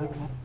Amen.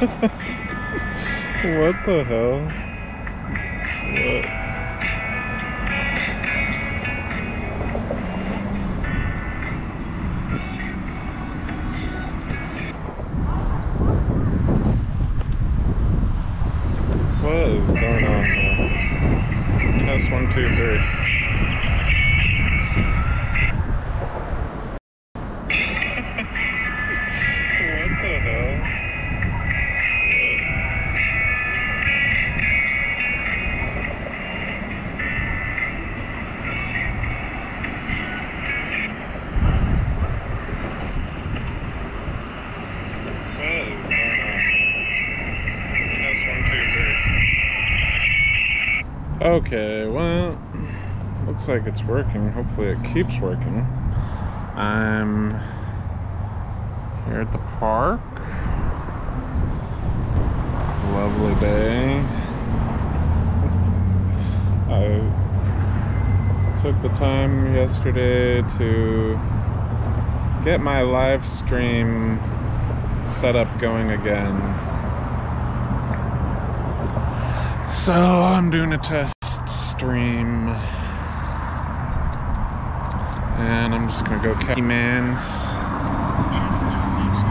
What the hell? What? What is going on? Test one, two, three. Like it's working. Hopefully it keeps working. I'm here at the park. Lovely day. I took the time yesterday to get my live stream set up going again. So I'm doing a test stream. And I'm just gonna go catch Mans Checks just mentioned.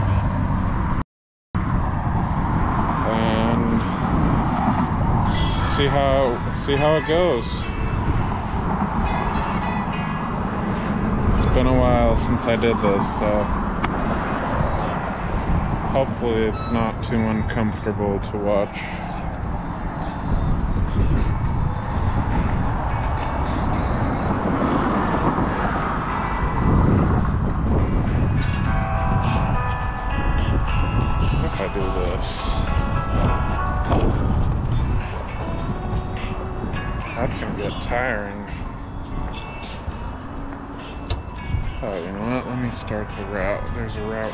and see how see how it goes. It's been a while since I did this, so hopefully it's not too uncomfortable to watch.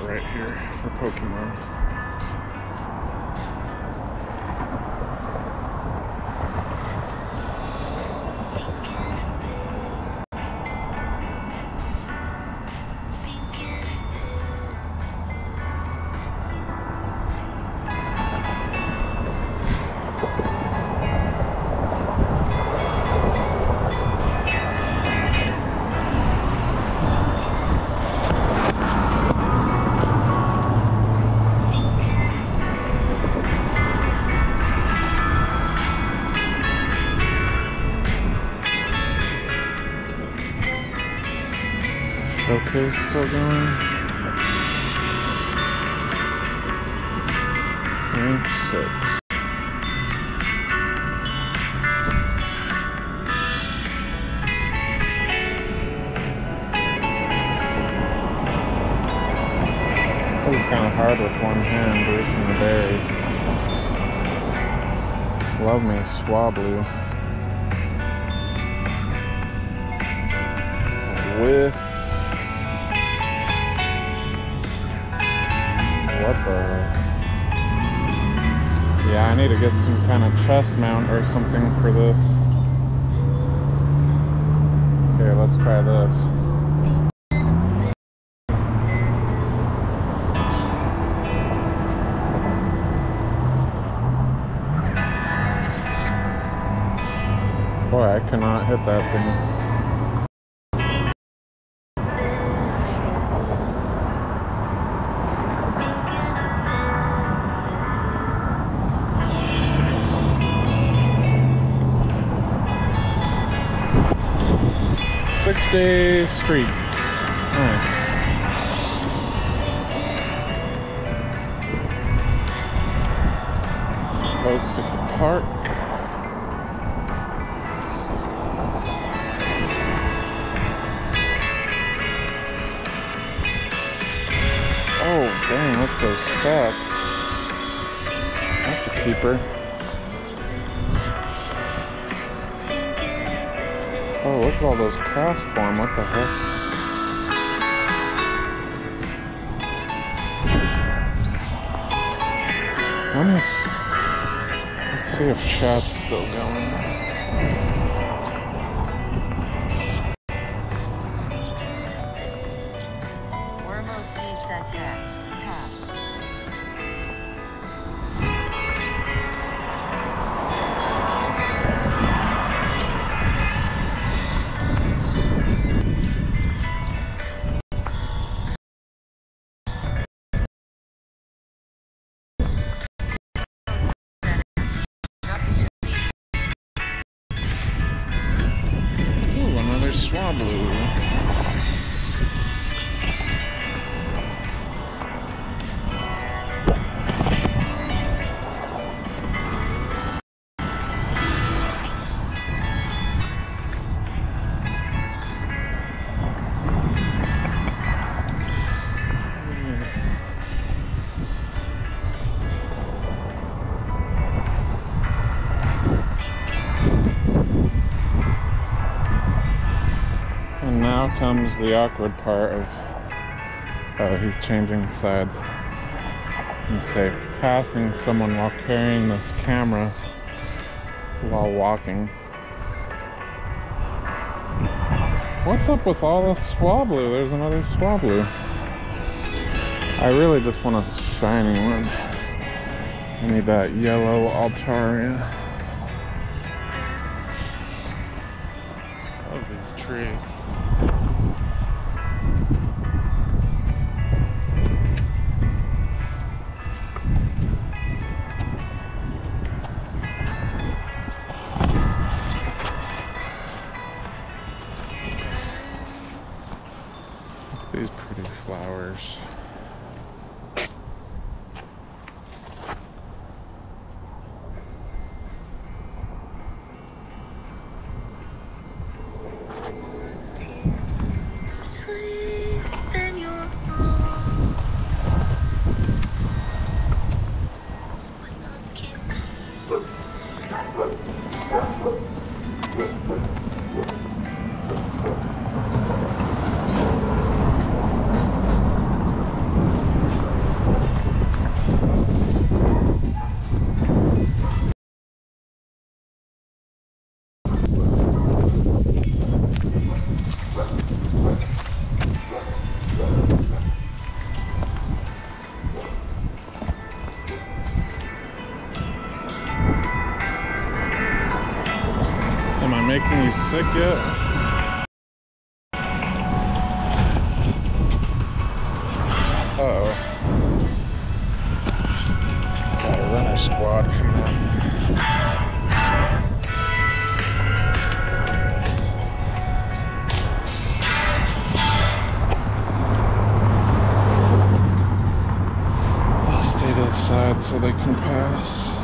Right here for Pokemon. Showcase still going. Rank six. It was kind of hard with one hand reaching the berries. Love me swablu. Chest mount or something for this. Here, let's try this. Boy, I cannot hit that thing. Another comes the awkward part of oh he's changing sides. And say passing someone while carrying this camera while walking. What's up with all the swablu? There's another swablu. I really just want a shiny one. I need that yellow Altaria. Love these trees. oh. A squad coming up. I'll stay to the side so they can pass.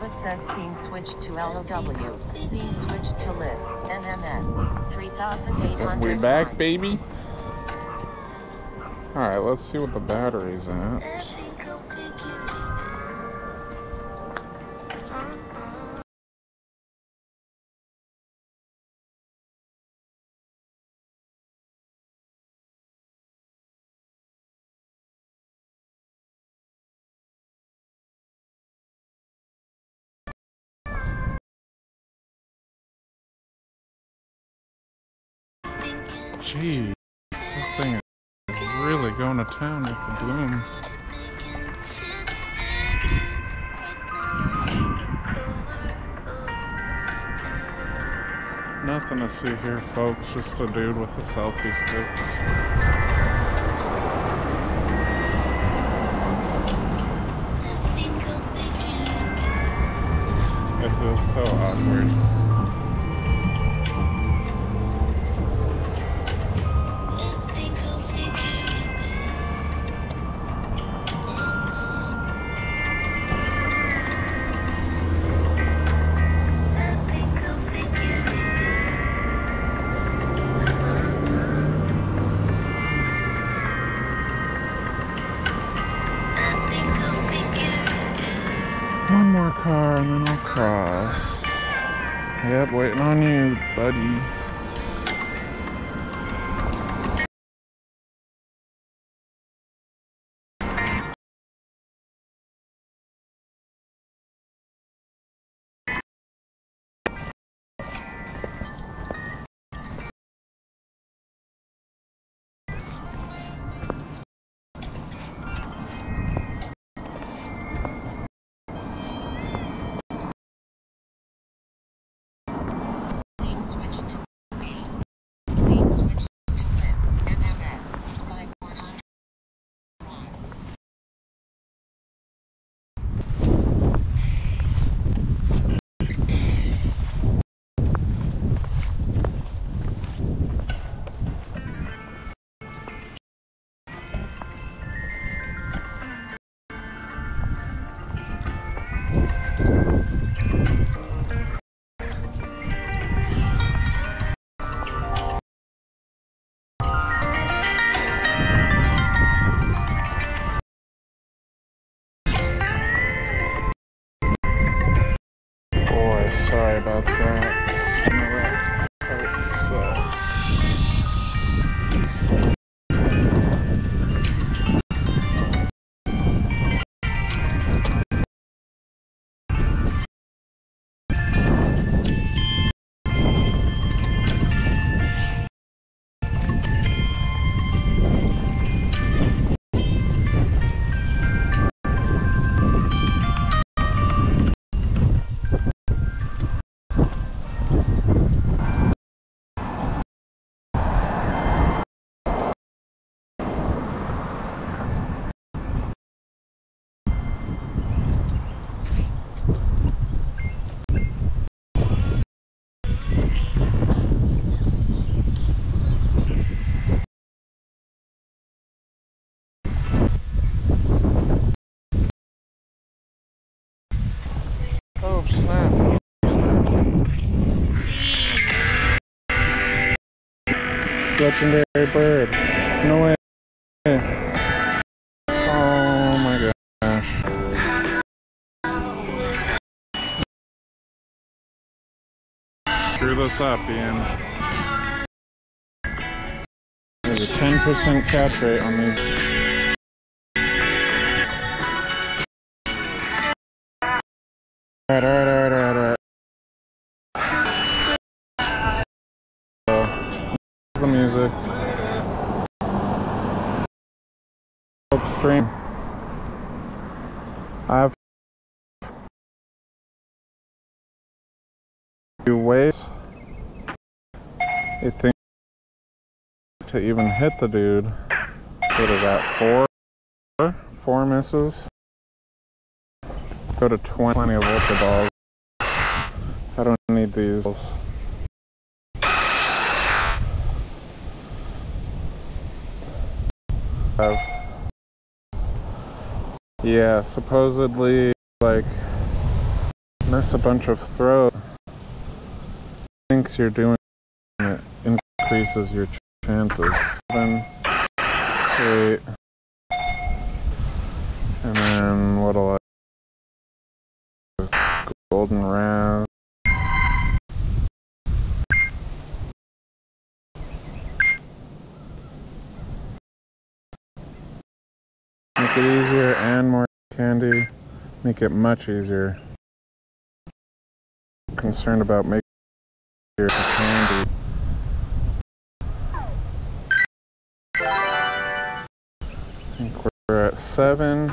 Kusanabut said scene switched to LOW. Scene switched to lit. NMS. 3800. We back, baby? Alright, let's see what the battery's at. Jeez, this thing is really going to town with the blooms. Nothing to see here, folks. Just a dude with a selfie stick. It feels so awkward. Sorry about that. Oh, snap. Legendary bird. No way. Oh my gosh. Screw this up, Ian. There's a 10% catch rate on these. Alright, alright, alright, alright, alright. The music. Upstream. I have few ways. It thinks to even hit the dude. What is that? Four? Four misses. Go to 20 plenty of ultra balls. I don't need these. Yeah, supposedly, like, miss a bunch of throws. Thinks you're doing it increases your ch- chances. Seven, eight, and then what'll I? Golden round. Make it easier and more candy. Make it much easier. Concerned about making your candy. I think we're at seven,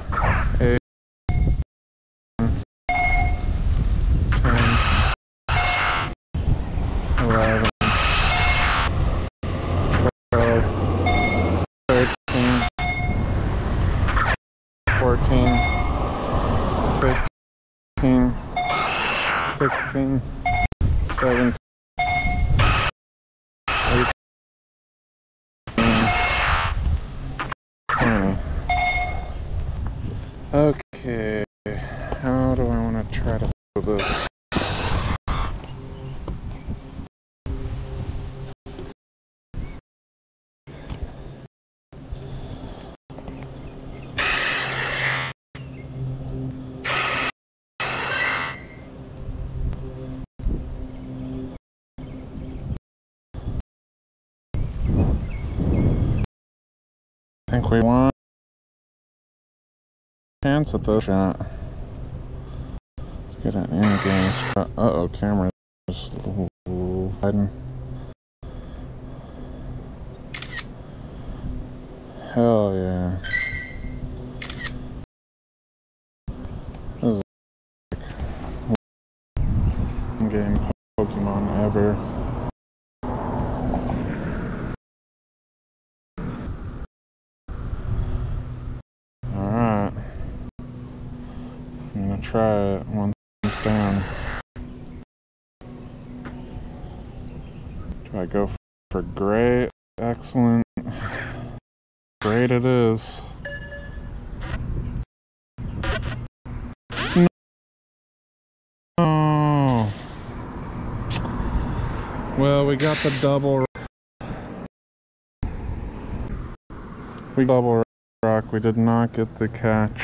16, 17, 18, 20. Okay, how do I want to try to do this? Think we want chance at this shot. Let's get an in-game shot. Uh-oh, camera's hiding. Hell yeah. This is like in-game Pokemon ever. Alright. I'm gonna try it once it's down. Do I go for great? Excellent. Great it is. Well, we got the double. We double rock. We did not get the catch,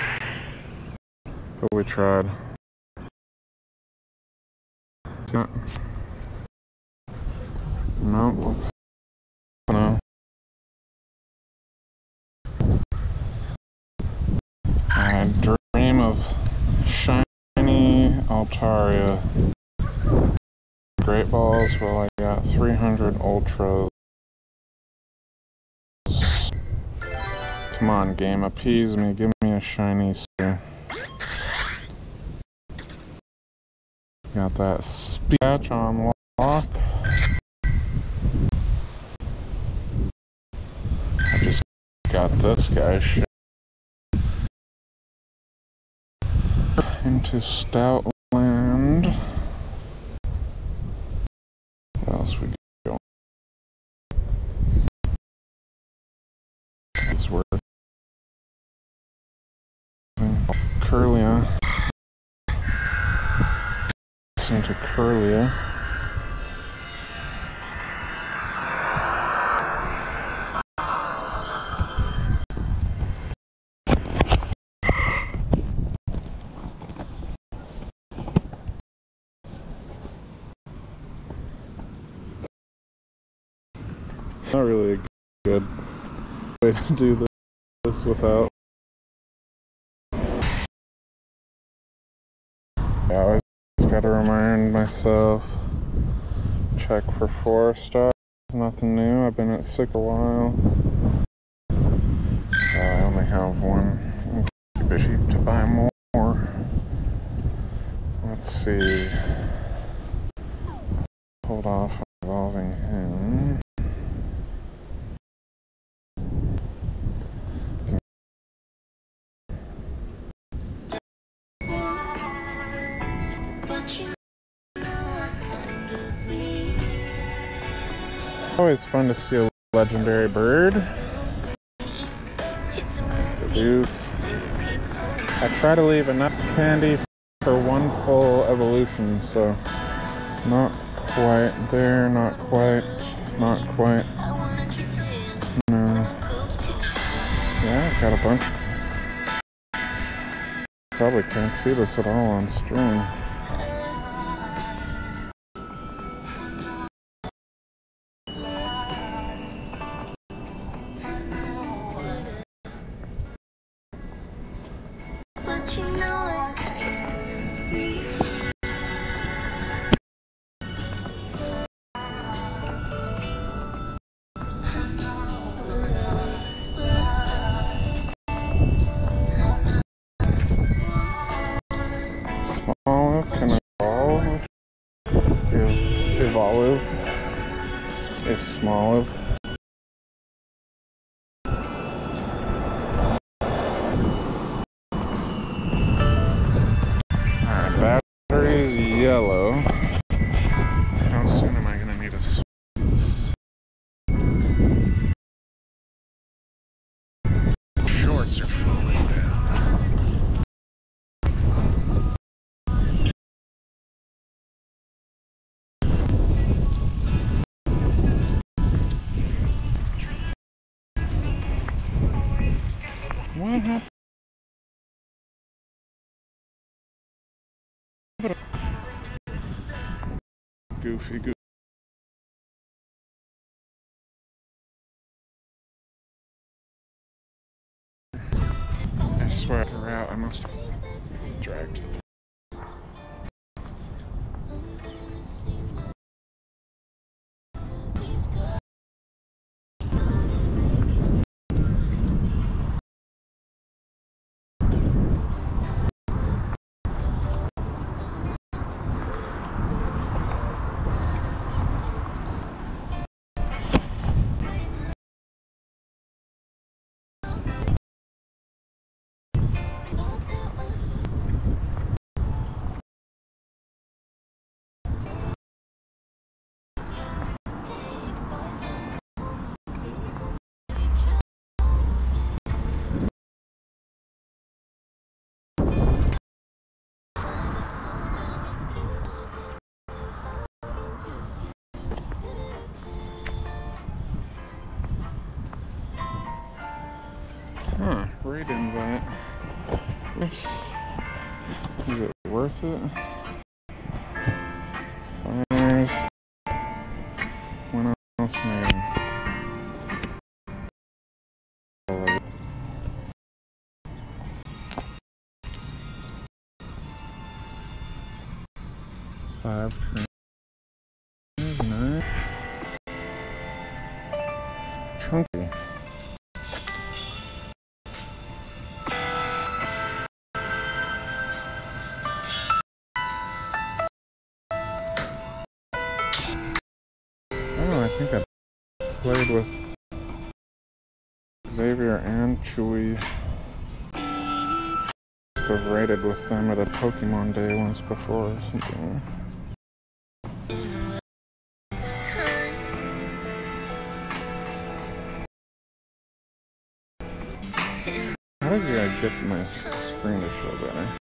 but we tried. No. No, no. I dream of shiny Altaria. Great balls. Well, I got 300 ultras. Come on, game, appease me. Give me a shiny sphere. Got that speech on lock. I just got this guy into Stoutland. What else we got? It's worth Into. Not really a good way to do this without. Gotta remind myself. Check for four stars. Nothing new. I've been at six a while. Uh, I only have one. Cheap to buy more. Let's see. Hold off on evolving him. Always fun to see a legendary bird. Bidoof. I try to leave enough candy for one full evolution, so not quite there, not quite, not quite. No. Yeah, got a bunch. Probably can't see this at all on stream. goofy, goofy. I swear, we're out. I must. Huh, read invite. Is it worth it? Xavier and Chewy. Must have raided with them at a Pokemon Day once before or something. How did I get my screen to show better?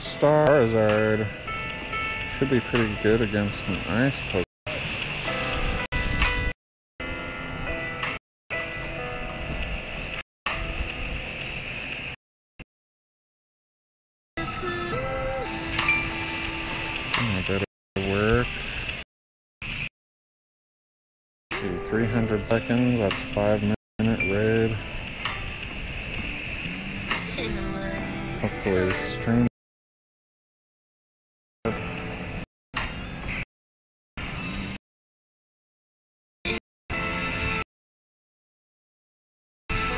Star Charizard should be pretty good against an ice Pokemon.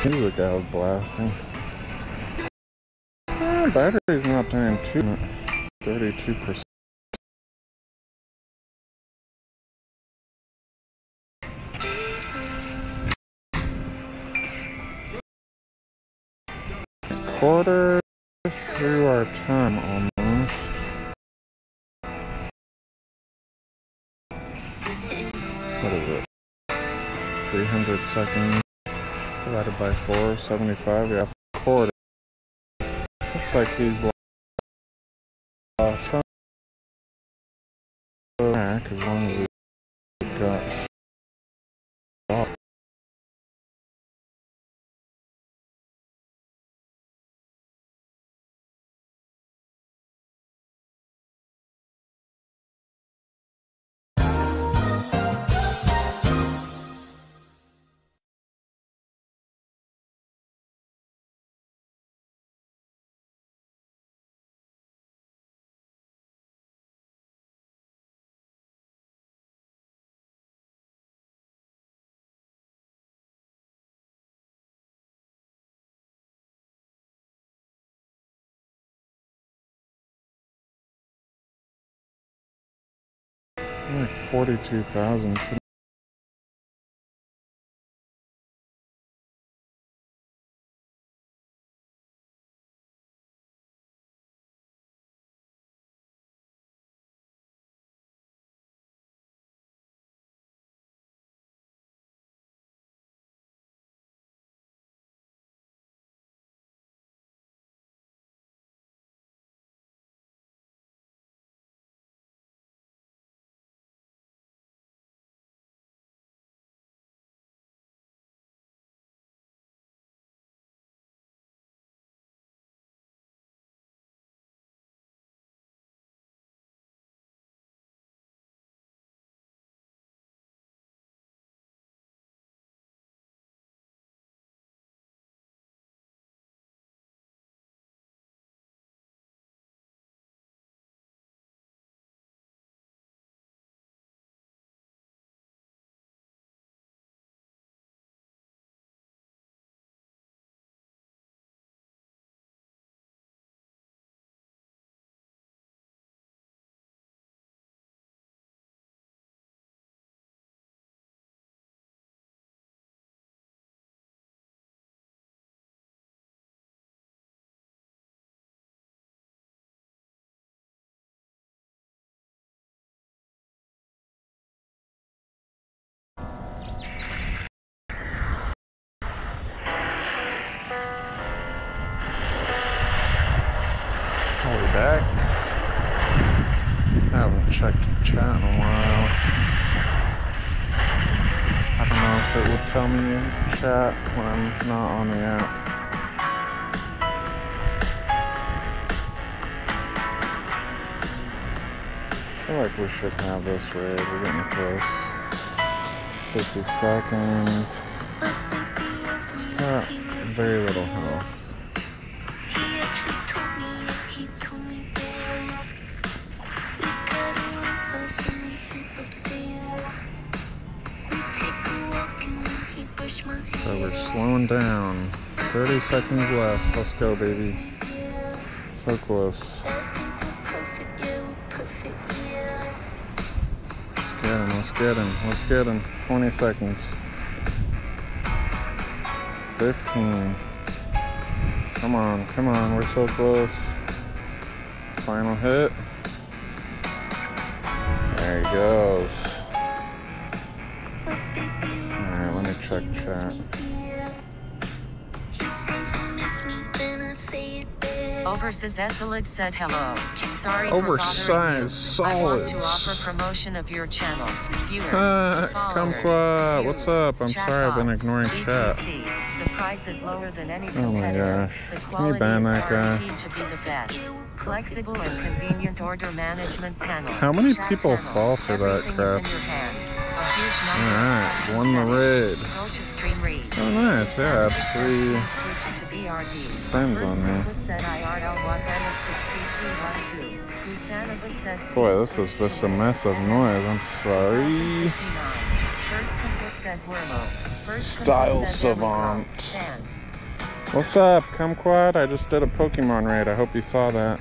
Music out blasting. Ah, battery's not doing too much. 32%. Quarter through our time almost. What is it? 300 seconds divided by 4, 75. Yeah, quarter. Looks like he's lost uh, we Like 42,000. Haven't checked chat in a while. I don't know if it will tell me in chat when I'm not on the app. I feel like we should have this raid. We're getting close. 50 seconds. Very little health. We're down. 30 seconds left. Let's go, baby. So close. Let's get him. Let's get him. Let's get him. 20 seconds. 15. Come on. Come on. We're so close. Final hit. There he goes. Oversize Esolid said hello. Sorry for bothering you. I want to offer promotion of your channels, viewers, Uh, followers, what's up? I'm sorry I've been ignoring chat. The price is lower than any Oh my gosh. The Can you quality that guy? to be the best. Flexible and convenient order management panel. How many Chat people channel. fall for that Everything in crap? your hands. A huge number Alright, won the raid. settings. Go to stream read. Oh, nice. Yeah, three BRD. friends on there. input said IRL Wakana 6212. Kusanabit said Boy, this is just a mess of noise. I'm sorry. 2059. First input said Wormo. First input Style savant. What's up, Kumquat? I just did a Pokemon raid. I hope you saw that.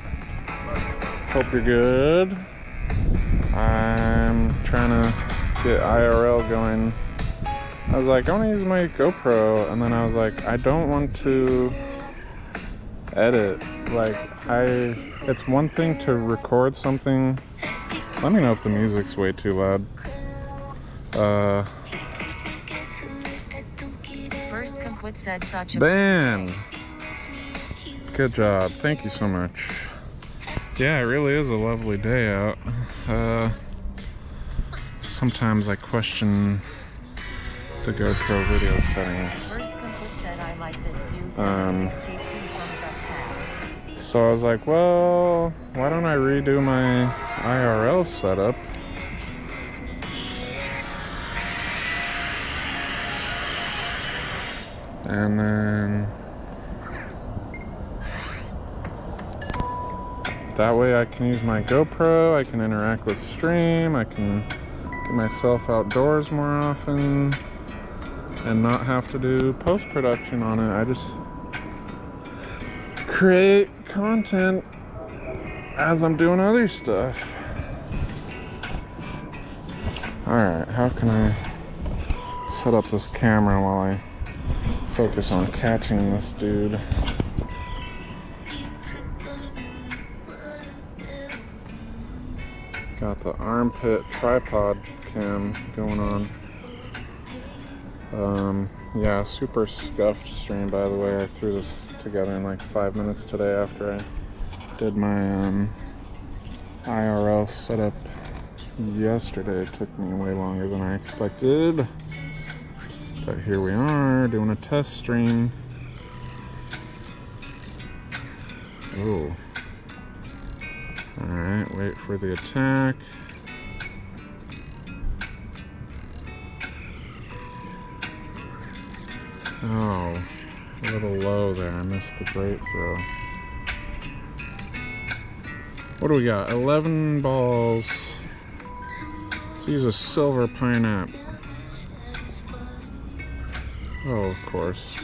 Hope you're good. I'm trying to get IRL going. I was like, I want to use my GoPro, and then I was like, I don't want to edit. Like, I. It's one thing to record something. Let me know if the music's way too loud. Uh, First Kumquat said such a Ben. Good job. Thank you so much. Yeah, it really is a lovely day out. Uh, sometimes I question the GoPro video settings. First Kumquat said I like this view. Um, 62 thumbs up cat. So I was like, well, why don't I redo my IRL setup? And then that way I can use my GoPro, I can interact with stream, I can get myself outdoors more often and not have to do post production on it. I just create content as I'm doing other stuff. Alright, how can I set up this camera while I focus on catching this dude? Got the armpit tripod cam going on. Um, yeah, super scuffed stream by the way. I threw this together in like five minutes today after I did my um, IRL setup yesterday. It took me way longer than I expected. But here we are doing a test stream. Oh. Alright, wait for the attack. Oh, a little low there. I missed the great throw. What do we got? 11 balls. Let's use a silver pineapple. Oh, of course.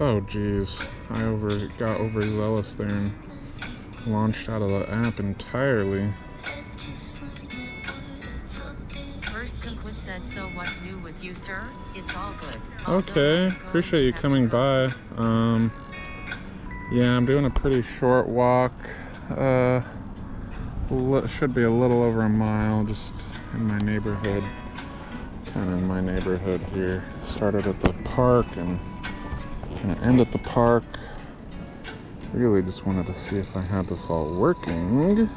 Oh, geez. I over got overzealous there and launched out of the app entirely. With you, sir? It's all good. Okay, appreciate you coming by. Um, yeah, I'm doing a pretty short walk. Uh, should be a little over a mile, just in my neighborhood. Kind of in my neighborhood here. Started at the park and Gonna end at the park. Really just wanted to see if I had this all working.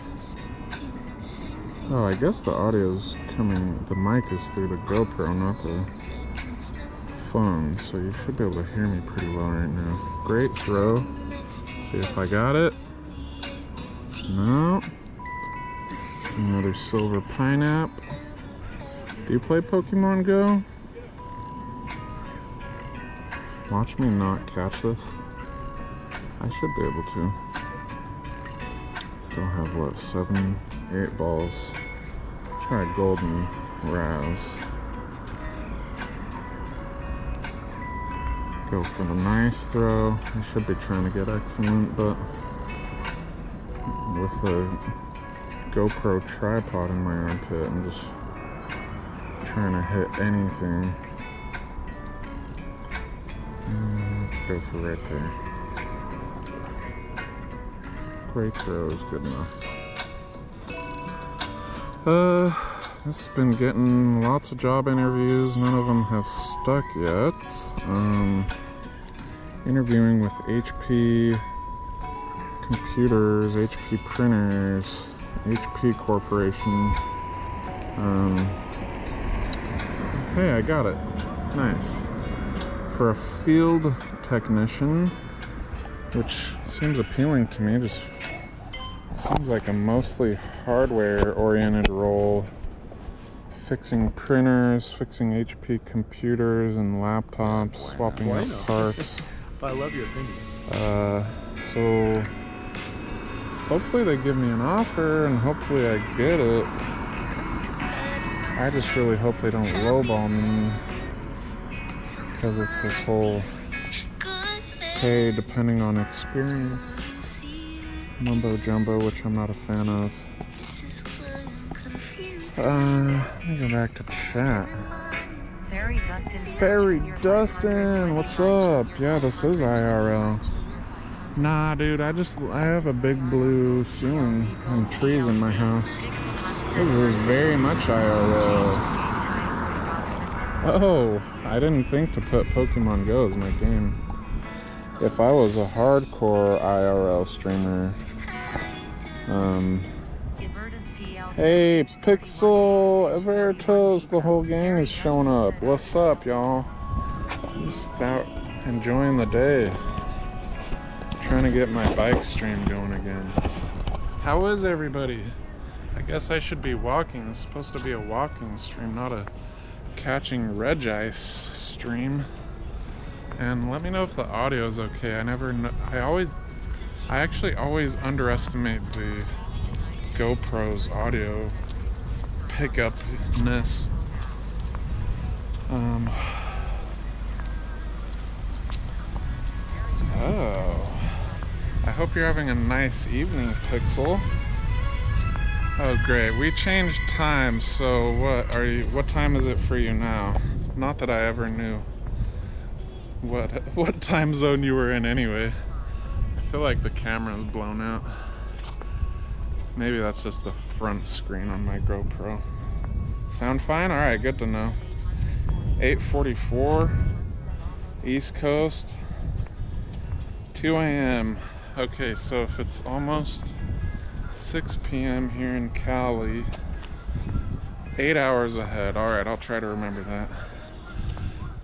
Oh, I guess the audio's coming, the mic is through the GoPro, not the phone, so you should be able to hear me pretty well right now. Great throw. See if I got it. No. Another silver pineapple. Do you play Pokemon Go? Watch me not catch this. I should be able to. Still have what, seven, eight balls. Try golden Razz. Go for the nice throw. I should be trying to get excellent, but with the GoPro tripod in my armpit, I'm just trying to hit anything. Mm, Let's go for right there. Great throw is good enough. Uh, it's been getting lots of job interviews. None of them have stuck yet. Um, interviewing with HP computers, HP printers, HP Corporation. Um, hey, I got it. Nice. For a field technician, which seems appealing to me, just seems like a mostly hardware oriented role. Fixing printers, fixing HP computers and laptops, swapping out parts. But I love your opinions. Uh, so hopefully they give me an offer and hopefully I get it. I just really hope they don't lowball me because it's this whole pay depending on experience mumbo jumbo, which I'm not a fan of. Uh, let me go back to chat. Fairy Dustin says Fairy Dustin, what's up? Yeah, this is IRL. Nah, dude, I just I have a big blue ceiling and trees in my house. This is very much IRL. Oh, I didn't think to put Pokemon Go as my game. If I was a hardcore IRL streamer, um, Hey, Pixel, Evertos, the whole gang is showing up. What's up, y'all? Just out enjoying the day. Trying to get my bike stream going again. How is everybody? I guess I should be walking. It's supposed to be a walking stream, not a catching Regice stream. And let me know if the audio is okay. I never know. I always, I actually always underestimate the GoPro's audio pickupness. Um. Oh. I hope you're having a nice evening, Pixel. Oh, great. We changed time, so what are you? What time is it for you now? Not that I ever knew what what time zone you were in anyway. I feel like the camera's blown out. Maybe that's just the front screen on my GoPro. Sound fine? All right, good to know. 8:44 East Coast. 2 a.m. Okay, so if it's almost 6 p.m. here in Cali, eight hours ahead. All right, I'll try to remember that.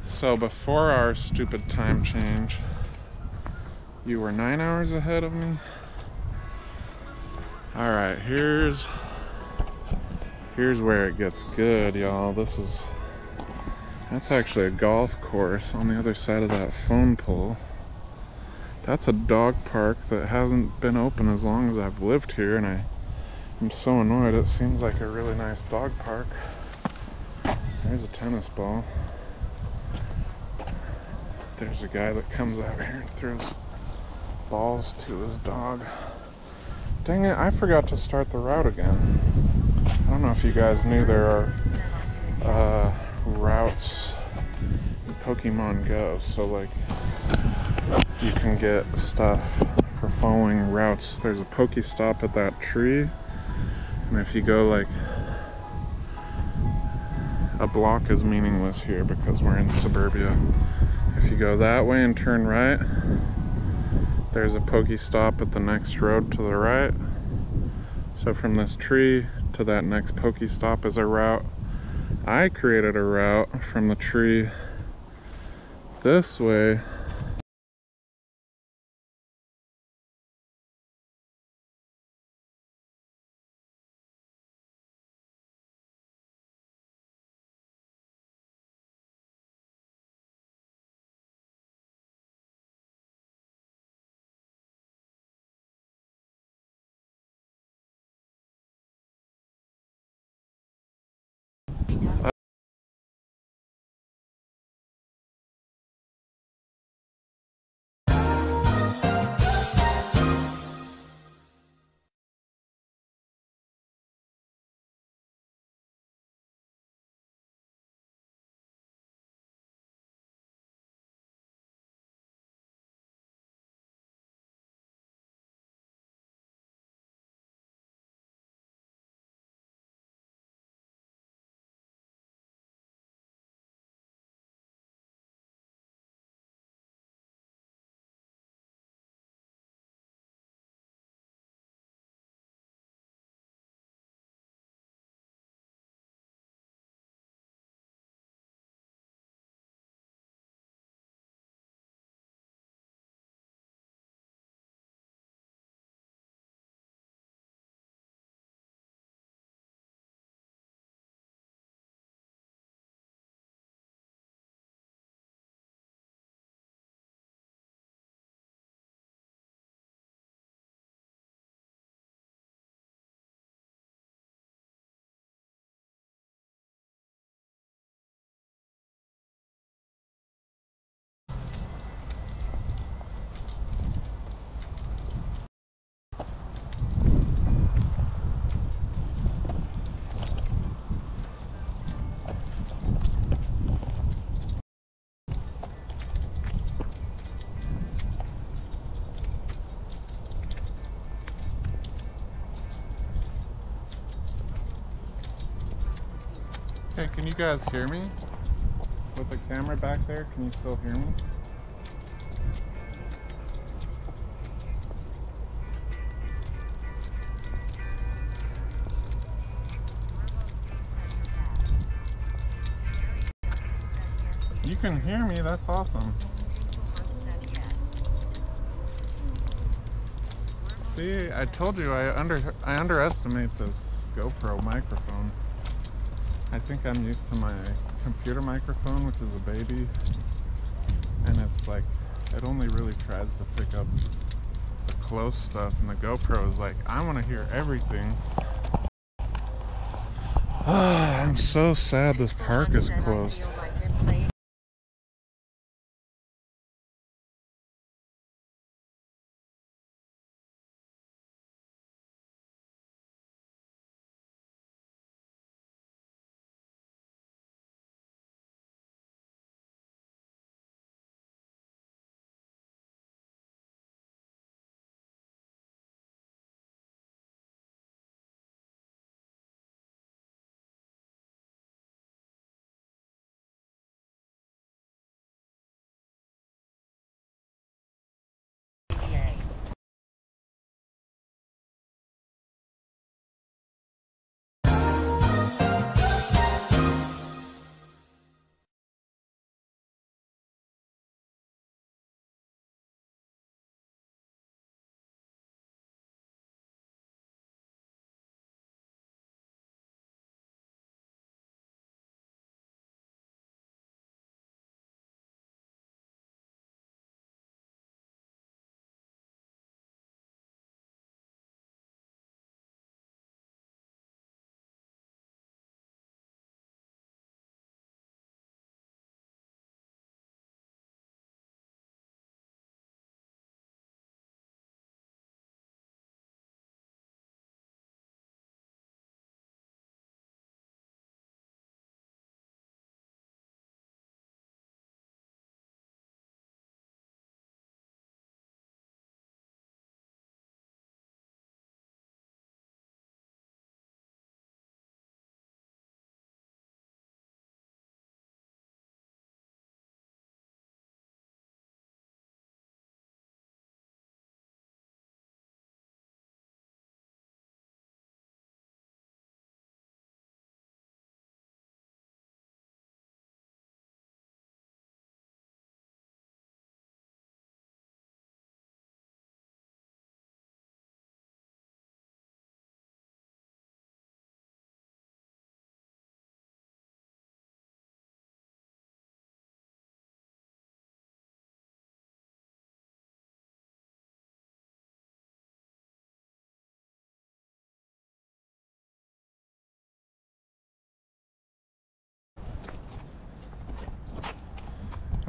So before our stupid time change, you were nine hours ahead of me. All right, here's here's where it gets good, y'all. This is that's actually a golf course on the other side of that phone pole. That's a dog park that hasn't been open as long as I've lived here, and I am so annoyed. It seems like a really nice dog park. There's a tennis ball. There's a guy that comes out here and throws balls to his dog. Dang it, I forgot to start the route again. I don't know if you guys knew there are uh, routes in Pokemon Go. So, like, you can get stuff for following routes. There's a Pokestop at that tree. And if you go, like, a block is meaningless here because we're in suburbia If you go that way and turn right, there's a Pokestop at the next road to the right. So from this tree to that next Pokestop is a route. I created a route from the tree this way you guys hear me? With the camera back there, can you still hear me? You can hear me, that's awesome. See, I told you I under I underestimate this GoPro microphone. I think I'm used to my computer microphone, which is a baby, and it's like it only really tries to pick up the close stuff, and the GoPro is like, I want to hear everything. I'm so sad this park is closed.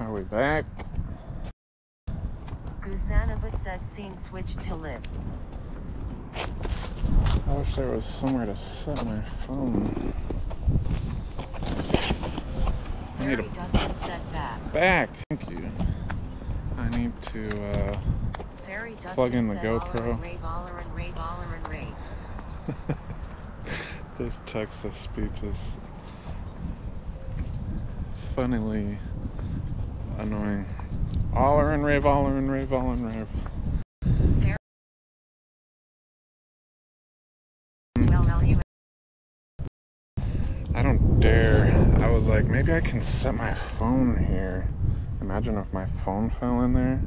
Are we back? Gusanabut said scene switch to live. I wish there was somewhere to set my phone. I need a Dustin said back. back. Thank you. I need to uh, Fairy Dustin Plug in the GoPro. Rave, rave, rave. this text to speech is funnily annoying. Aller and rave, aller and rave, aller and rave. I don't dare. I was like, maybe I can set my phone here. Imagine if my phone fell in there.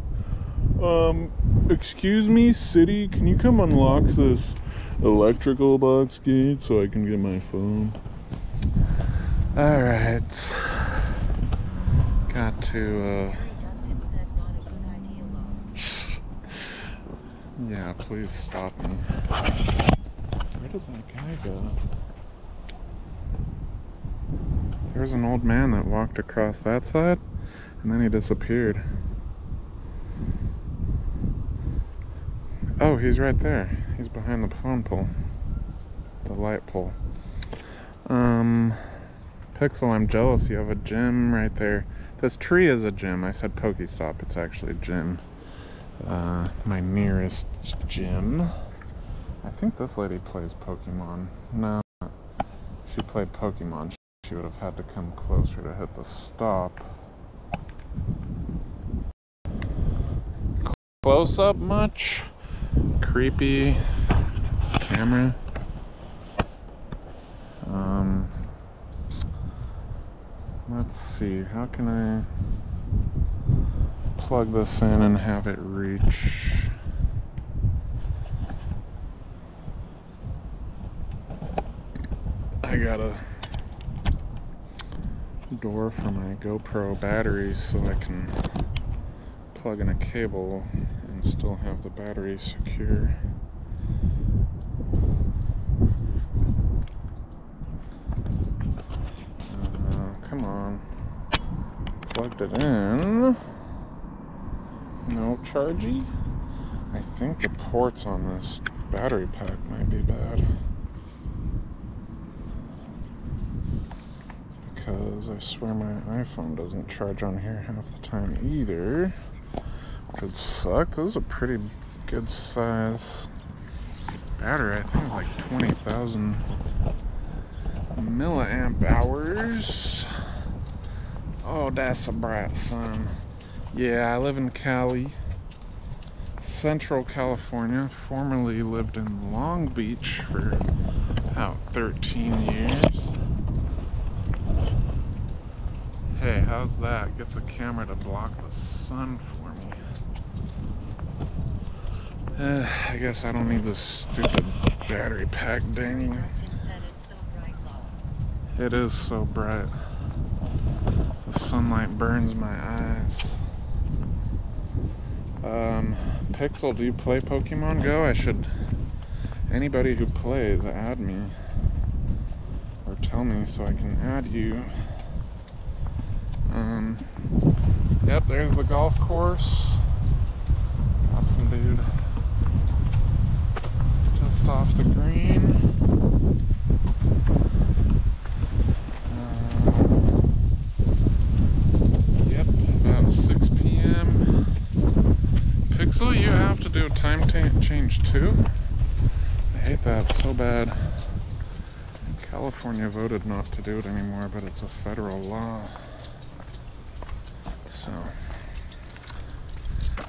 Um, excuse me, city, can you come unlock this electrical box gate so I can get my phone? Alright. Got to, uh. Yeah, please stop me. Where did that guy go? There was an old man that walked across that side and then he disappeared. Oh, he's right there. He's behind the phone pole. The light pole. Um, Pixel, I'm jealous. You have a gym right there. This tree is a gym. I said Pokestop. It's actually a gym uh, my nearest gym. I think this lady plays Pokemon. No, she played Pokemon. She would have had to come closer to hit the stop. Close up much? Creepy camera. Um, let's see. How can I? plug this in and have it reach. I got a door for my GoPro battery so I can plug in a cable and still have the battery secure. Uh, come on. Plugged it in. No chargy. I think the ports on this battery pack might be bad. Because I swear my iPhone doesn't charge on here half the time either. Could suck. This is a pretty good size battery. I think it's like 20,000 milliamp hours. Oh, that's a bright sun. Yeah, I live in Cali, Central California. Formerly lived in Long Beach for about 13 years. Hey, how's that? Get the camera to block the sun for me. Uh, I guess I don't need this stupid battery pack dangling. Dustin said it's so bright love. It is so bright. The sunlight burns my eyes. Um, Pixel, do you play Pokemon Go? I should. Anybody who plays, add me. Or tell me so I can add you. Um, yep, there's the golf course. Awesome dude. Just off the green. Uh, Yep, about 6 p.m. Pixel, you have to do a time change too? I hate that so bad. California voted not to do it anymore, but it's a federal law. So.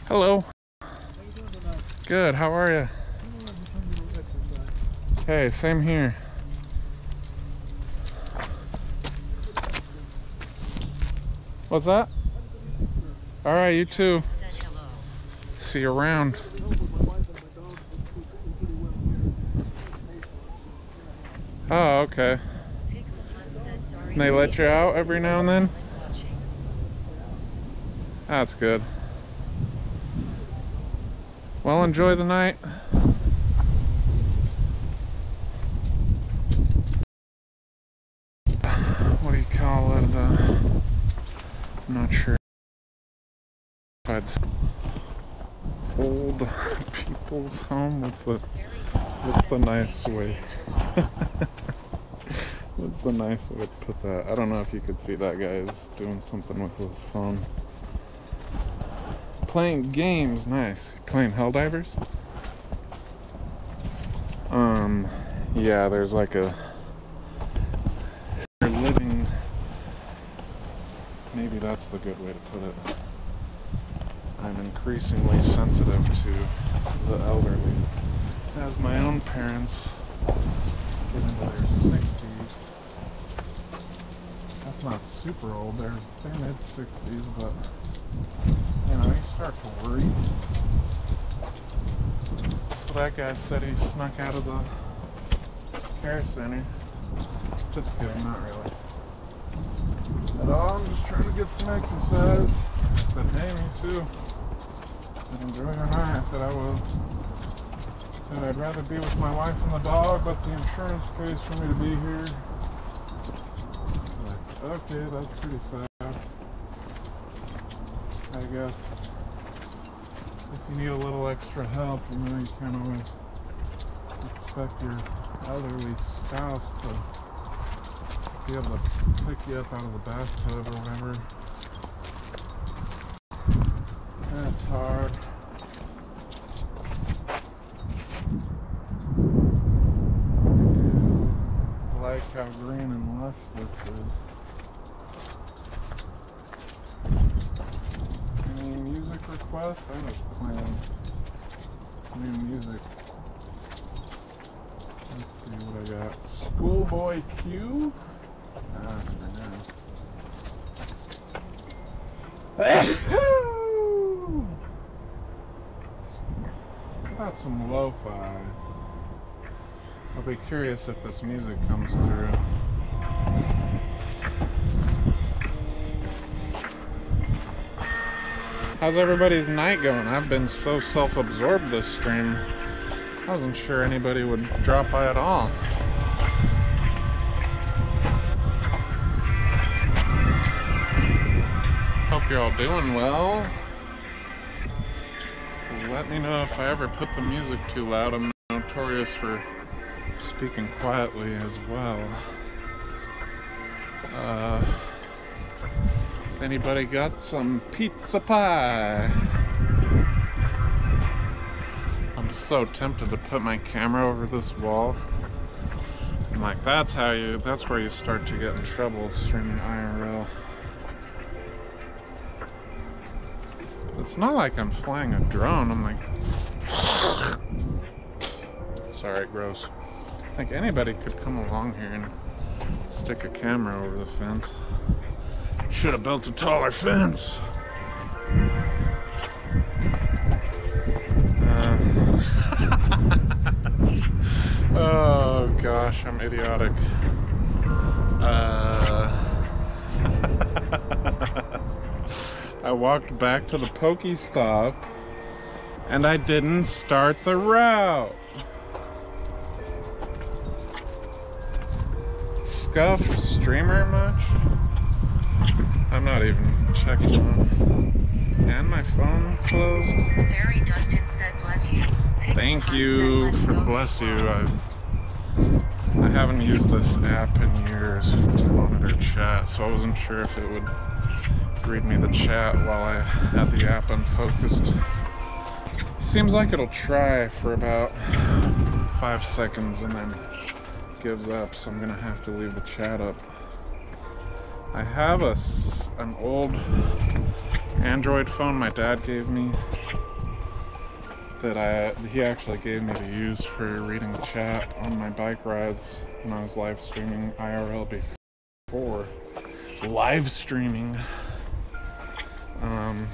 Hello. Good, how are you? Hey, same here. What's that? All right, you too. See you around. Oh, okay. And they let you out every now and then? That's good. Well, enjoy the night. What do you call it? Uh, I'm not sure. people's home. What's the what's the nice way? what's the nice way to put that? I don't know if you could see that guy is doing something with his phone. Playing games, nice. Playing Helldivers. Um, yeah, there's like a living. Maybe that's the good way to put it. I'm increasingly sensitive to the elderly. As my own parents get into their 60s. That's not super old, they're, they're mid 60s, but you know, you start to worry. So that guy said he snuck out of the care center. Just kidding, not really. At all, I'm just trying to get some exercise. I said, hey, me too. I enjoy your night. I said, I will. I said, I'd rather be with my wife and the dog, but the insurance pays for me to be here. Okay, that's pretty sad. I guess if you need a little extra help, you know, you can't always expect your elderly spouse to be able to pick you up out of the bathtub or whatever. That's hard. I like how green and lush this is. Any music requests? I was playing new music. Let's see what I got. Schoolboy Q. Ah, That's for now. Got some lo-fi. I'll be curious if this music comes through. How's everybody's night going? I've been so self-absorbed this stream. I wasn't sure anybody would drop by at all. Hope you're all doing well. Let me know if I ever put the music too loud. I'm notorious for speaking quietly as well. Uh, has anybody got some pizza pie? I'm so tempted to put my camera over this wall. I'm like, that's how you, that's where you start to get in trouble streaming IRL. It's not like I'm flying a drone. I'm like, sorry, gross. I think anybody could come along here and stick a camera over the fence. Should have built a taller fence. Uh, oh gosh, I'm idiotic. Uh, I walked back to the Pokestop and I didn't start the route. Scuff streamer much? I'm not even checking on. And my phone closed. Fairy Dustin said bless you. Pixel Thank you for bless you. I I haven't used this app in years to monitor chat, so I wasn't sure if it would read me the chat while I had the app unfocused. Seems like it'll try for about five seconds and then gives up, so I'm gonna have to leave the chat up. I have a an old Android phone my dad gave me that I he actually gave me to use for reading the chat on my bike rides when I was live streaming IRL before live streaming. Um,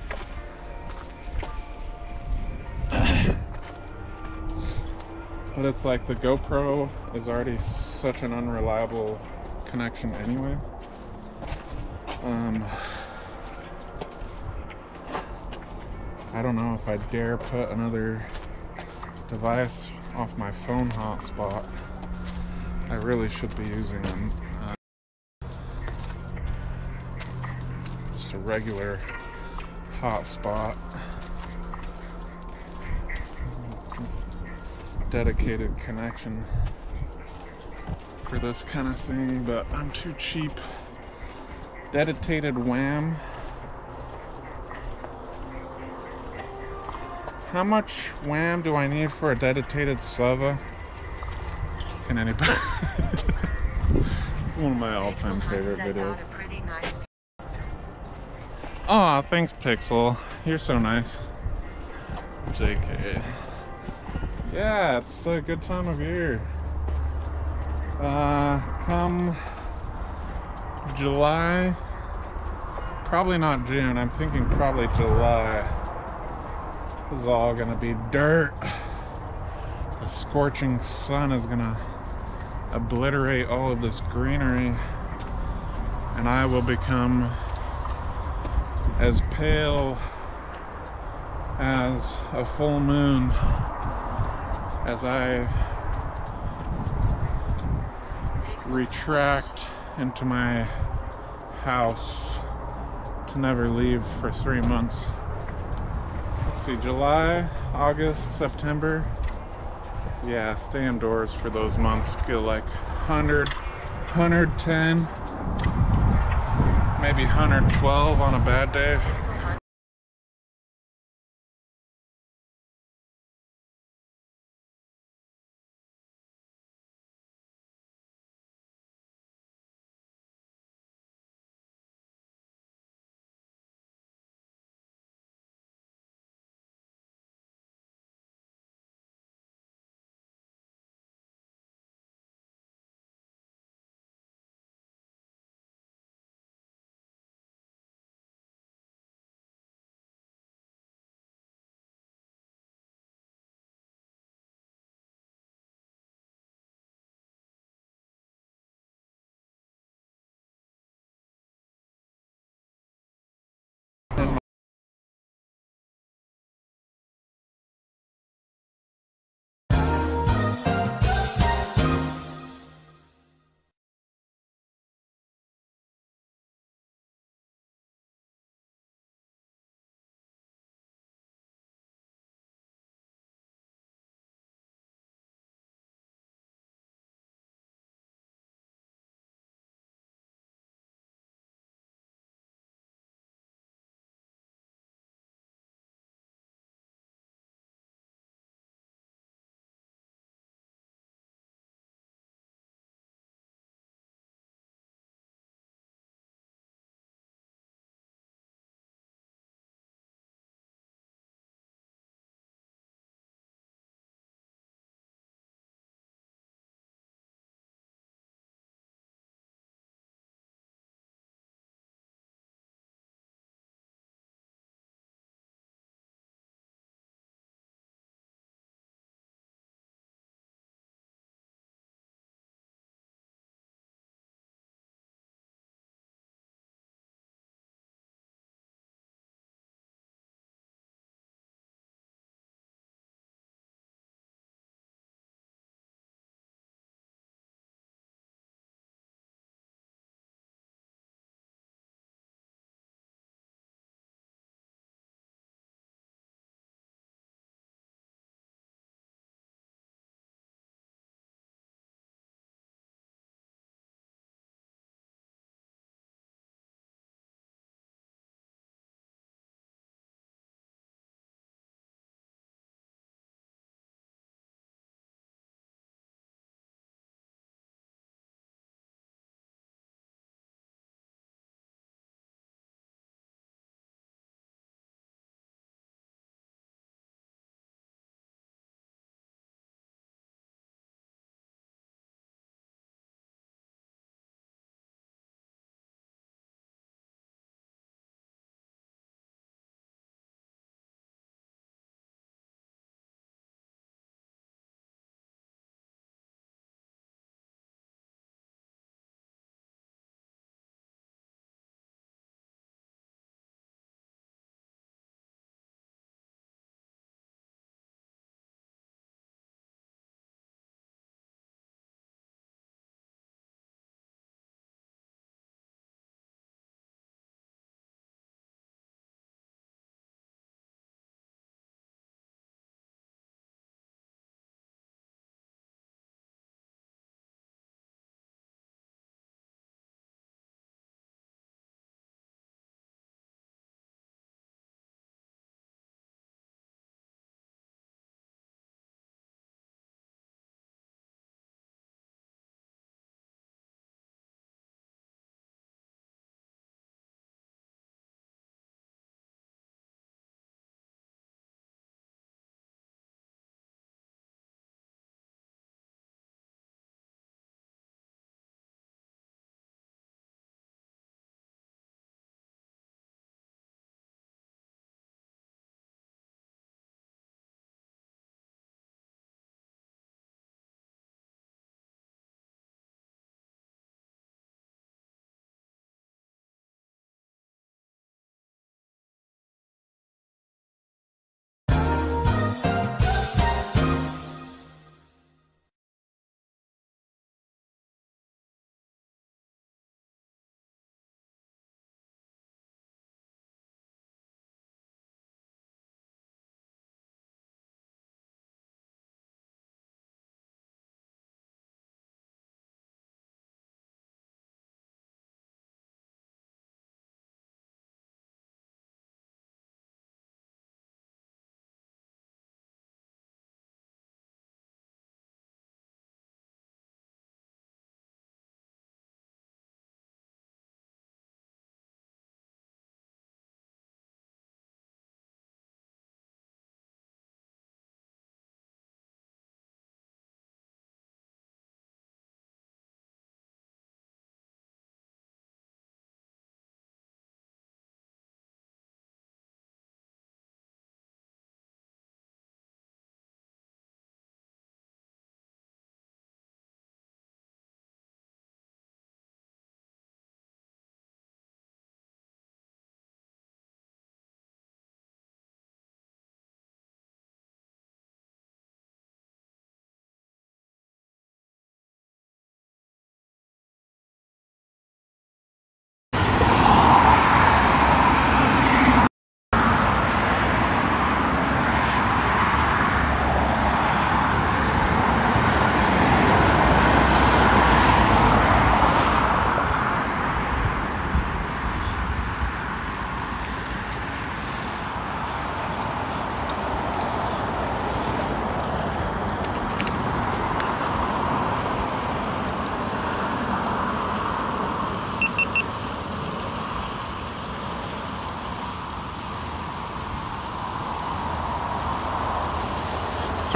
but it's like the GoPro is already such an unreliable connection anyway. Um, I don't know if I dare put another device off my phone hotspot. I really should be using an, uh, just a regular hot spot. Dedicated connection for this kind of thing, but I'm too cheap. Dedicated wham. How much wham do I need for a dedicated Sova? Can anybody? One of my all-time favorite videos. Aw, thanks, Pixel. You're so nice. JK. Yeah, it's a good time of year. Uh, come July, probably not June. I'm thinking probably July. This is all gonna be dirt. The scorching sun is gonna obliterate all of this greenery, and I will become as pale as a full moon as I retract into my house to never leave for three months. Let's see, July, August, September. Yeah, stay indoors for those months. Feel like 100, 110, maybe 112 on a bad day.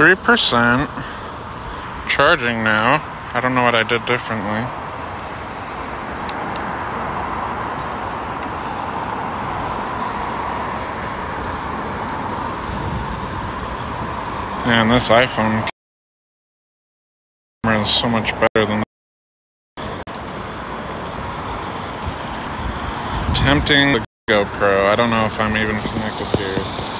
Pixel Hunt Three percent. Charging now. I don't know what I did differently. Man, this iPhone camera is so much better than tempting the GoPro. I don't know if I'm even connected here.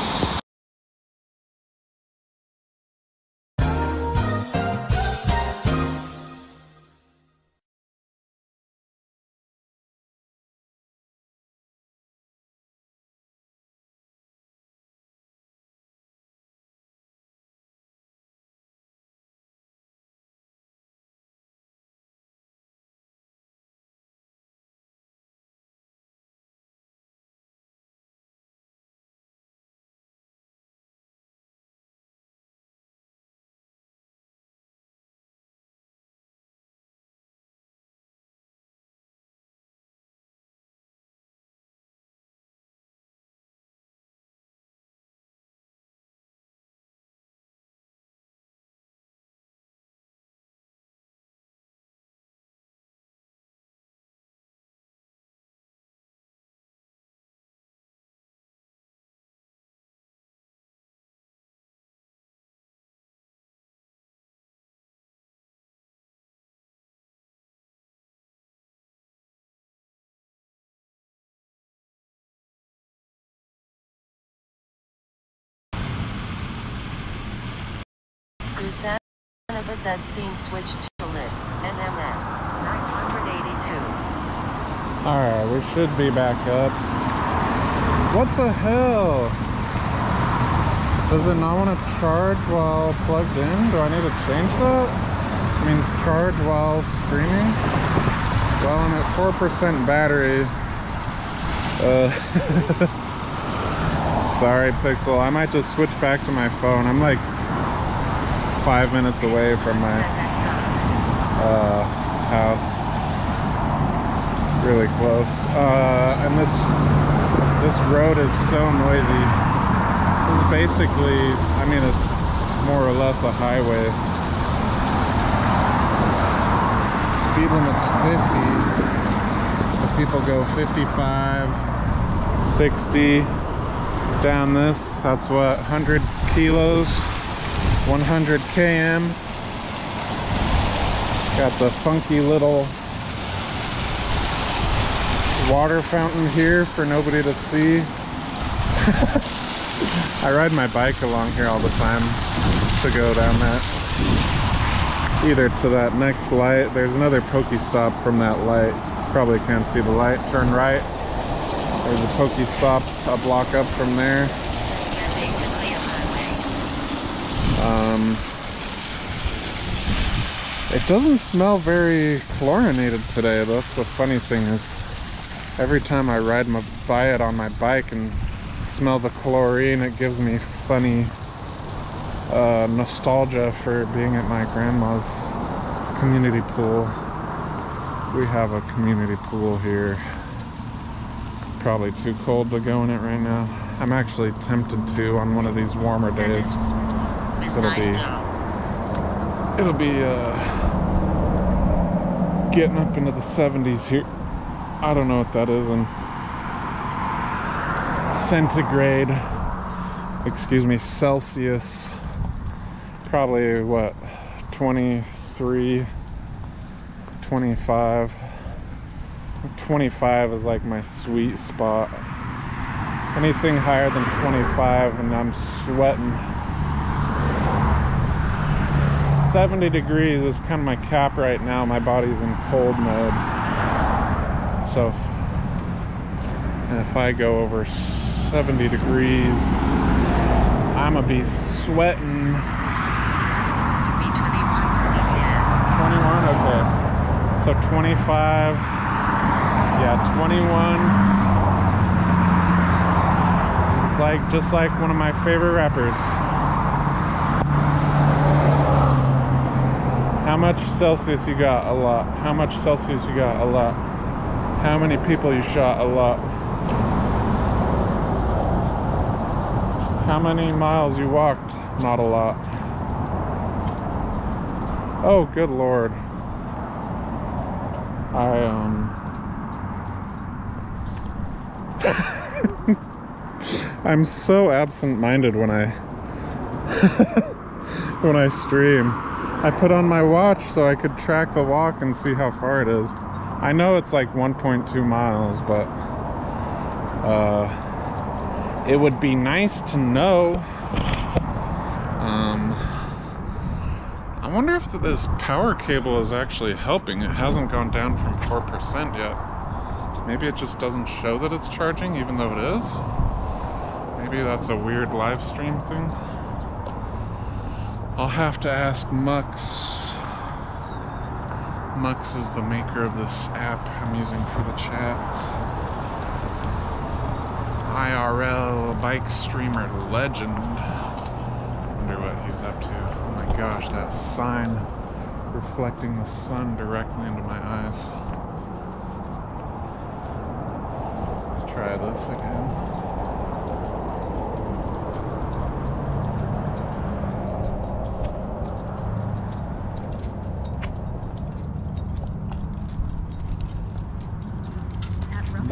Busan Bazed scene switched to lit. NMS 982. Alright, we should be back up. What the hell? Does it not want to charge while plugged in? Do I need to change that? I mean, charge while streaming? Well, I'm at 4% battery. Uh, sorry, Pixel. I might just switch back to my phone. I'm like five minutes away from my uh, house. Really close. Uh, and this this road is so noisy. Is basically, I mean, it's more or less a highway. Speed limit's 50. So people go 55, 60 down this. That's what, 100 kilos. 100 km. Got the funky little water fountain here for nobody to see. I ride my bike along here all the time to go down that. Either to that next light. There's another Pokestop from that light. Probably can't see the light. Turn right. There's a Pokestop a block up from there. Basically a highway. Um, it doesn't smell very chlorinated today. That's the funny thing is, every time I ride my by it on my bike and smell the chlorine, it gives me funny uh, nostalgia for being at my grandma's community pool. We have a community pool here. It's probably too cold to go in it right now. I'm actually tempted to on one of these warmer days. Us- It was It'll nice be- though. It'll be uh, getting up into the 70s here. I don't know what that is in centigrade. Excuse me, Celsius. Probably what, 23, 25. 25 is like my sweet spot. Anything higher than 25 and I'm sweating. 70 degrees is kind of my cap right now. My body's in cold mode. So if, I go over 70 degrees, I'm gonna be sweating. B21's 21, okay. So 25, yeah, 21. It's like just like one of my favorite rappers. How much Celsius you got? A lot. How much Celsius you got? A lot. How many people you shot? A lot. How many miles you walked? Not a lot. Oh, good lord. I, um. I'm so absent minded when I. when I stream. I put on my watch so I could track the walk and see how far it is. I know it's like 1.2 miles, but. Uh, it would be nice to know. Um, I wonder if this power cable is actually helping. It hasn't gone down from 4% yet. Maybe it just doesn't show that it's charging, even though it is. Maybe that's a weird live stream thing. I'll have to ask Mux. Mux is the maker of this app I'm using for the chat. IRL bike streamer legend. Wonder what he's up to. Oh my gosh, that sign reflecting the sun directly into my eyes. Let's try this again.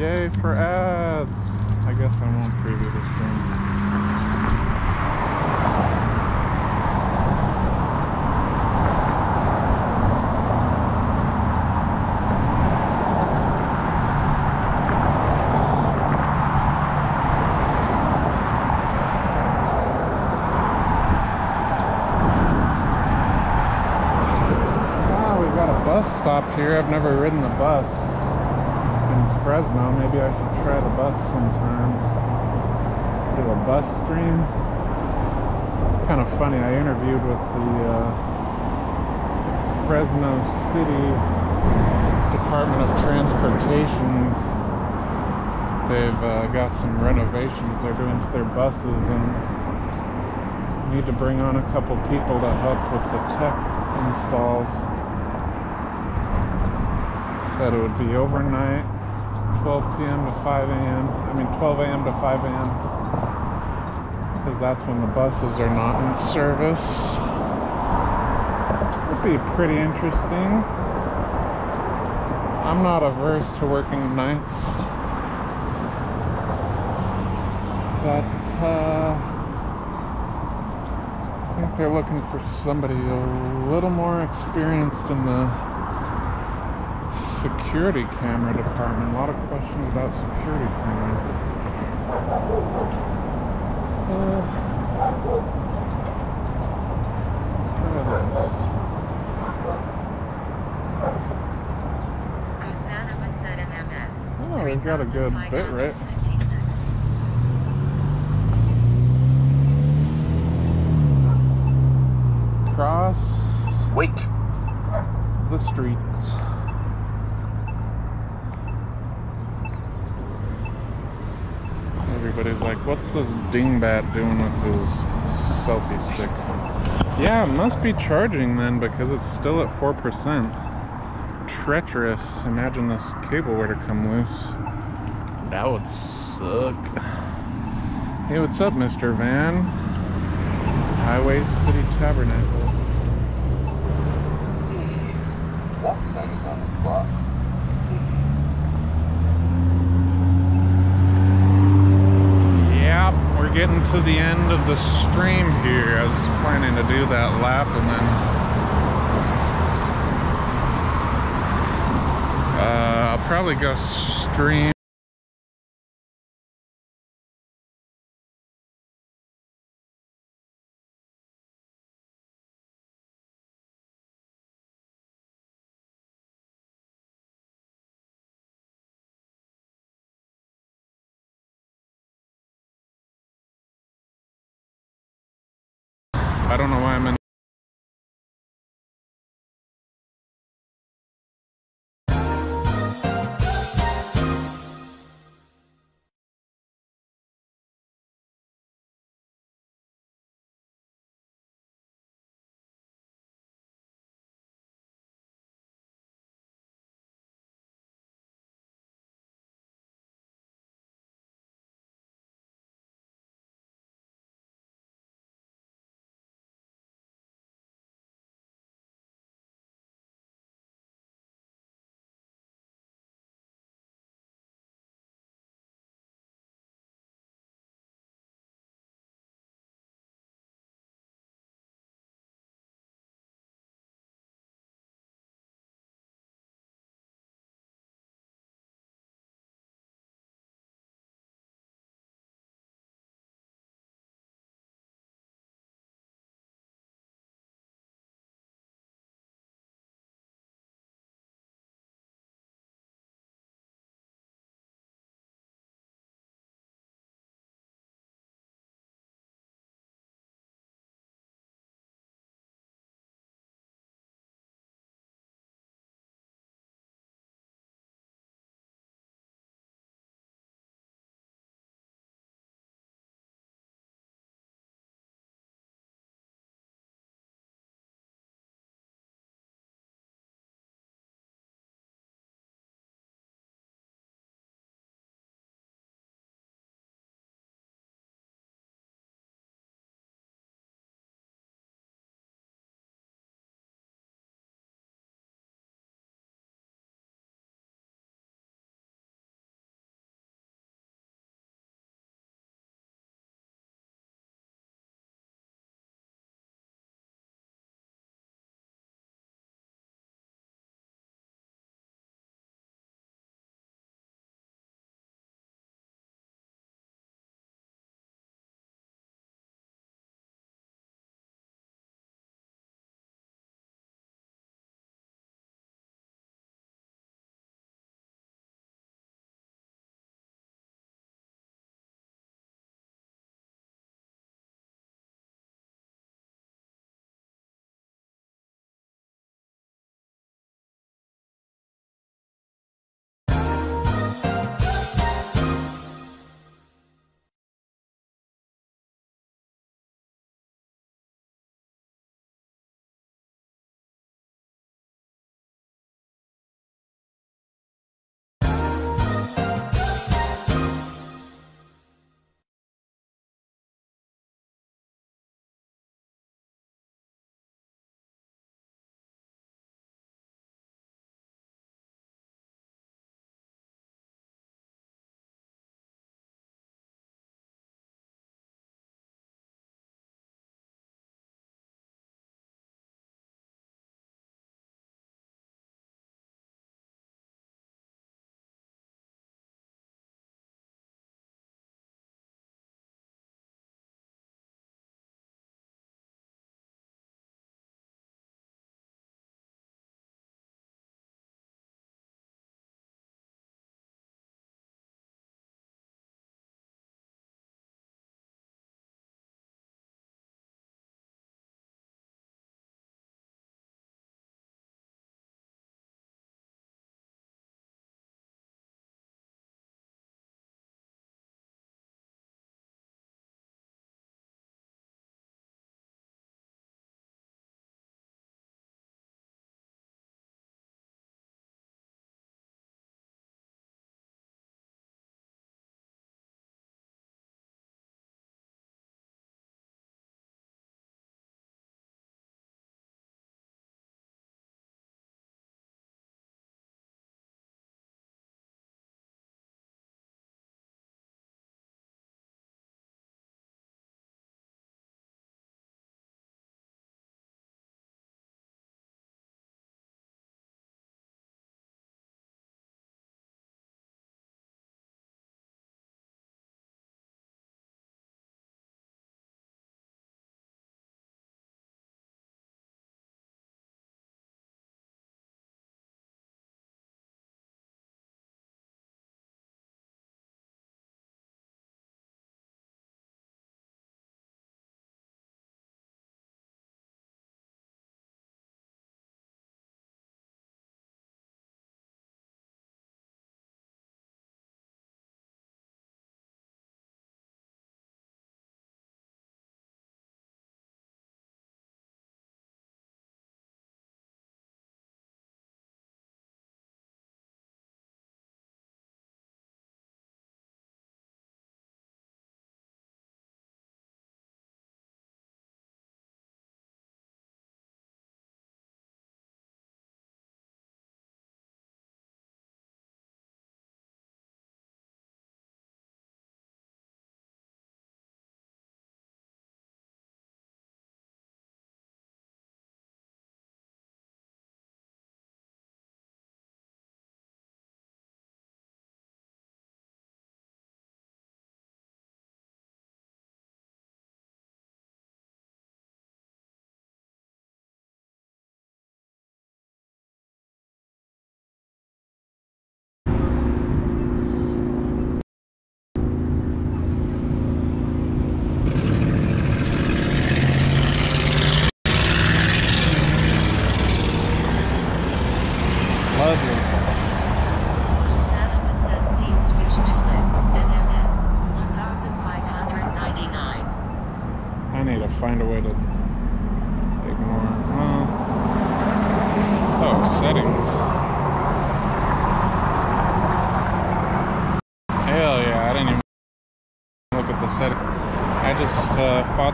Yay for ads! I guess I won't preview the stream. Ah, stop here. I've never ridden the bus in Fresno. Maybe I should try the bus sometime. Do a bus stream. It's kind of funny. I interviewed with the uh, Fresno City Department of Transportation. They've uh, got some renovations they're doing to their buses and need to bring on a couple people to help with the tech installs. Said it would be overnight, 12 p.m. to 5 a.m. I mean 12 a.m. to 5 a.m. Because that's when the buses are not in service. Would be pretty interesting. I'm not averse to working nights. But uh I think they're looking for somebody a little more experienced in the security camera department. A lot of questions about security cameras. Uh, let's try this. Kusanova said MS. Oh, they've got a good bit rate. Cross Wait. the streets. Everybody's like, what's this dingbat doing with his selfie stick? Yeah, it must be charging then because it's still at 4%. Treacherous. Imagine this cable were to come loose. That would suck. Hey, what's up, Mr. Van? Highway City Tabernacle. Yep, we're getting to the end of the stream here. I was just planning to do that lap and then. Uh, I'll probably go stream.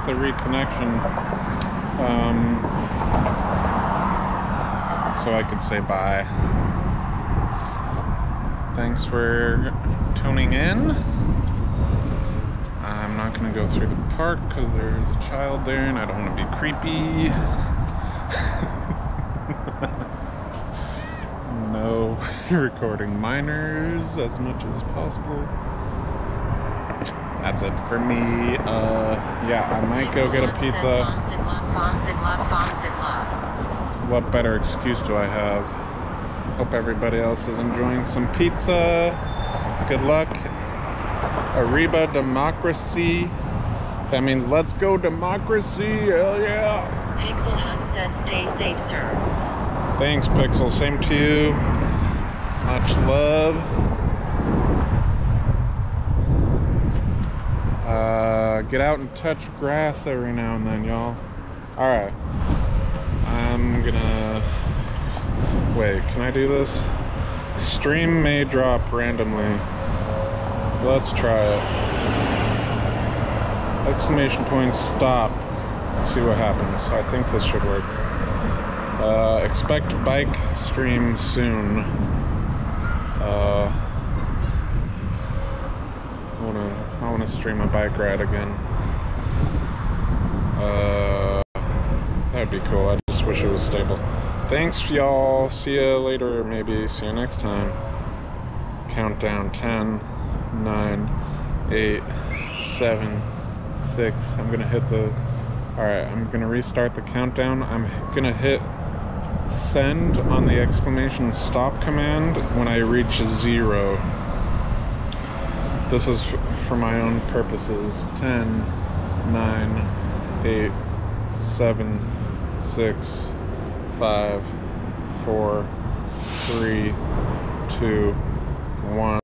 The reconnection um, so I could say bye. Thanks for tuning in. I'm not going to go through the park because there's a child there and I don't want to be creepy. no recording minors as much as possible. That's it for me. Uh, yeah, I might go get a pizza. What better excuse do I have? Hope everybody else is enjoying some pizza. Good luck. Arriba democracy. That means let's go democracy. Hell yeah. Pixel Hunt said stay safe, sir. Thanks, Pixel. Same to you. Much love. Uh, get out and touch grass every now and then, y'all. Alright. I'm gonna. Wait, can I do this? Stream may drop randomly. Let's try it. Exclamation point stop. See what happens. I think this should work. Uh, expect bike stream soon. Uh, I I wanna stream a bike ride again. Uh, that'd be cool. I just wish it was stable. Thanks, y'all. See you later. Maybe see you next time. Countdown 10, 9, 8, 7, 6. I'm gonna hit the. Alright, I'm gonna restart the countdown. I'm gonna hit send on the exclamation stop command when I reach zero. This is for my own purposes. 10, 9, 8, 7, 6, 5, 4, 3, 2, 1.